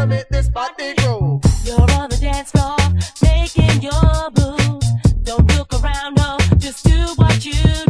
gotta make this party grow. You're on the dance floor, making your moves. Don't look around, no, just do what you do.